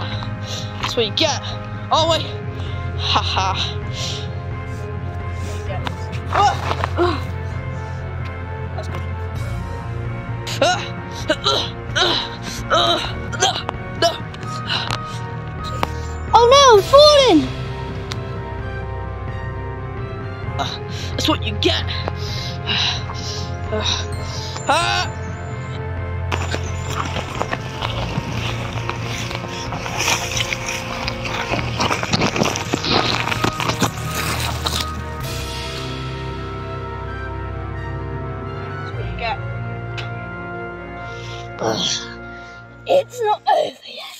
That's what you get. Oh wait. Haha. That's good. Oh no, I'm falling! That's what you get. Ah! That's It's not over yet.